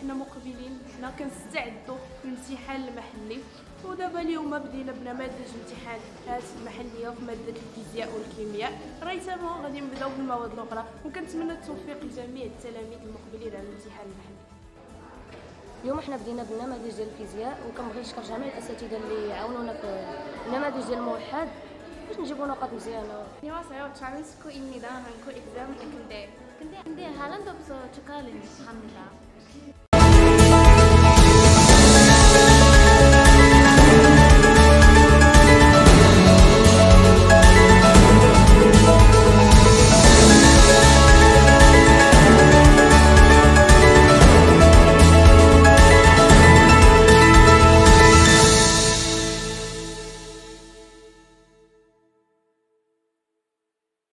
حنا مقبلين حنا كنستعدوا للامتحان المحلي. ودابا اليوم بدينا بنماذج امتحانات المحلية في مادة الفيزياء والكيمياء. ريتما غادي نبدأو بالمواد الأخرى وكنتمنى التوفيق لجميع التلاميذ المقبلين على الامتحان المحلي. اليوم حنا بدينا بالنماذج ديال الفيزياء وكنبغي نشكر جميع الأساتذة اللي عاونونا في النماذج ديال الموحد. باش نجيبو نقاط مزيانة. نيوا سايو تشالنج كو اني دا 한국 اكزام 근데 근데 هالاند 하나도 تشكالين الحمد لله